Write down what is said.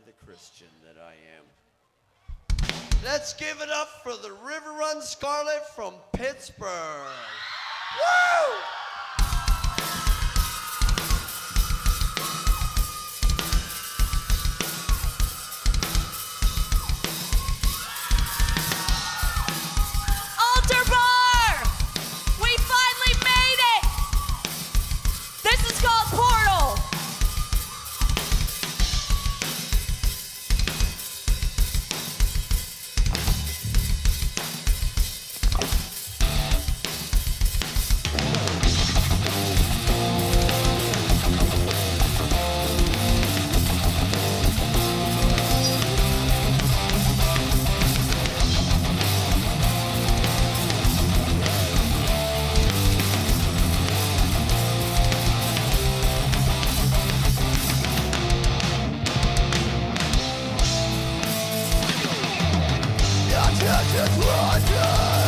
the Christian that I am. Let's give it up for the River Run Scarlet from Pittsburgh. Woo! Jesus!